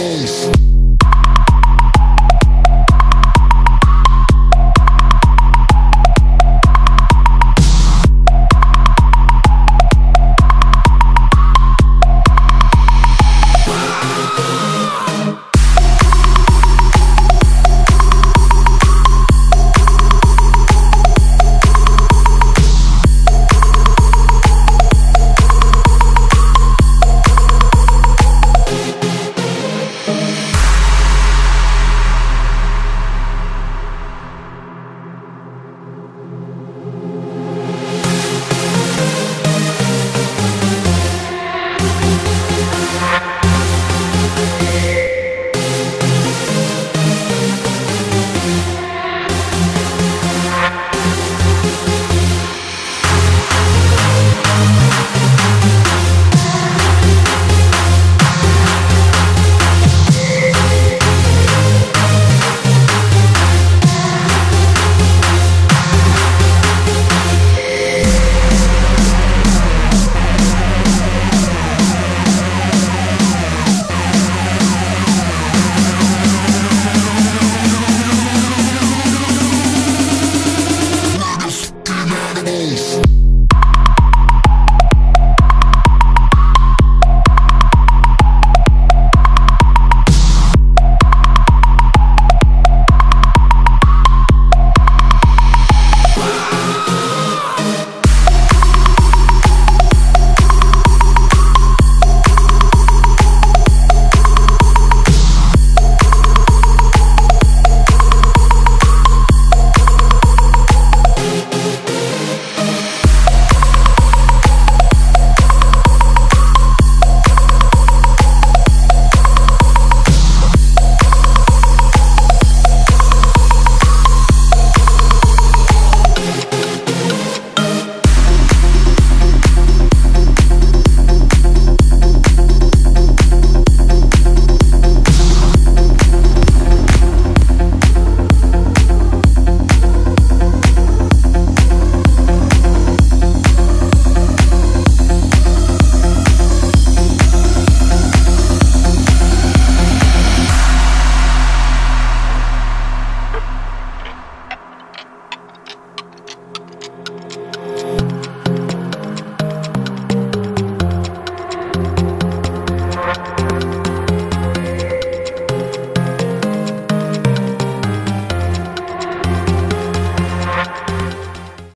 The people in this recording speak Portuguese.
vez. face.